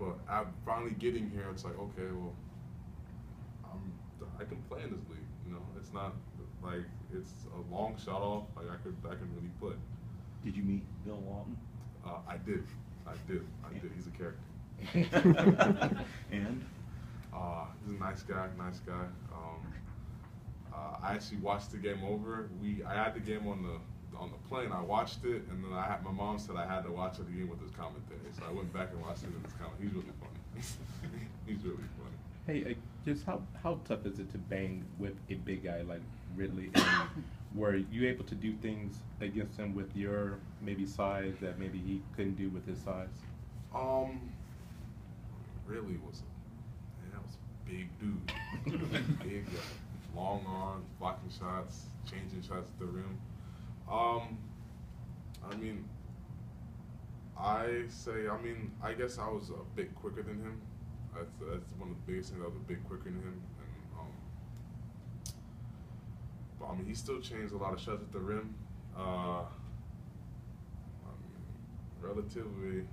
But I'm finally getting here. It's like okay, well, I'm I can play in this league. You know, it's not like it's a long shot off. Like I could I can really play. Did you meet Bill Walton? Uh, I did. I did. I did. He's a character. and Uh, he's a nice guy. Nice guy. Um, uh, I actually watched the game over. We I had the game on the on the plane. I watched it, and then I had my mom said I had to watch it again with his commentary. So I went back and watched it with his commentary. He's really funny. he's really funny. Hey, uh, just how how tough is it to bang with a big guy like Ridley? And were you able to do things against him with your maybe size that maybe he couldn't do with his size? Um, really was a man, that was a big dude, big guy, long arms, blocking shots, changing shots at the rim. Um, I mean, I say, I mean, I guess I was a bit quicker than him. That's that's one of the biggest things. I was a bit quicker than him, and um, but I mean, he still changed a lot of shots at the rim. Uh, I mean, relatively.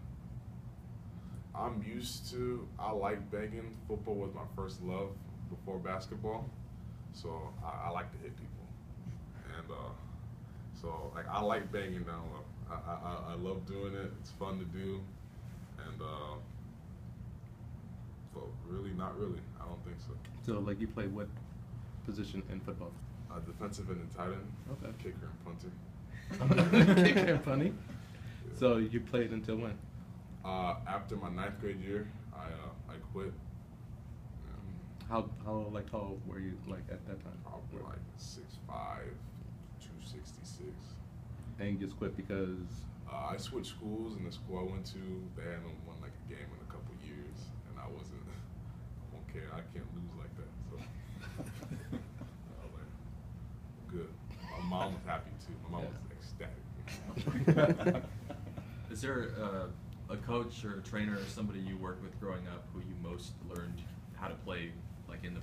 I'm used to. I like banging. Football was my first love before basketball, so I, I like to hit people, so like I like banging down low. I, I I love doing it. It's fun to do, and uh, so really, not really. I don't think so. So like you play what position in football? Uh, defensive end and tight end, Okay. kicker and punter. Kicker and punting. So you played until when? Uh, after my ninth grade year, I uh, I quit. Um, How how like how old were you like at that time? probably like six five, two sixty six. And you just quit because Uh, I switched schools, and the school I went to, they hadn't won like a game in a couple years, and I wasn't. I won't care. I can't lose like that. So I was like, good. My mom was happy too. My mom was ecstatic. Is there uh, a coach or a trainer or somebody you worked with growing up who you most learned how to play like in the